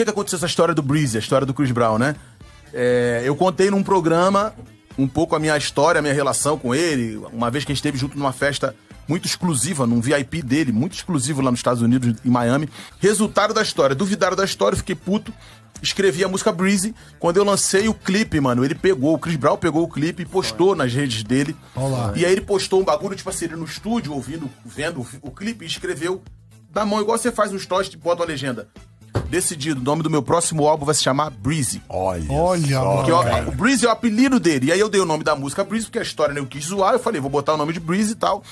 que, que aconteceu essa história do Breezy, a história do Chris Brown, né? É, eu contei num programa um pouco a minha história, a minha relação com ele. Uma vez que a gente esteve junto numa festa muito exclusiva, num VIP dele, muito exclusivo lá nos Estados Unidos, em Miami. Resultado da história. Duvidaram da história, fiquei puto. Escrevi a música Breezy. Quando eu lancei o clipe, mano, ele pegou, o Chris Brown pegou o clipe e postou nas redes dele. Olá. E aí ele postou um bagulho, tipo assim, ele no estúdio, ouvindo, vendo o, o clipe, e escreveu da mão, igual você faz no stories, tipo, bota uma legenda. Decidido, o nome do meu próximo álbum vai se chamar Breezy. Olha. Olha, só, cara. o Breezy é o apelido dele. E aí eu dei o nome da música Breezy, porque a história né, eu quis zoar. Eu falei, vou botar o nome de Breezy e tal.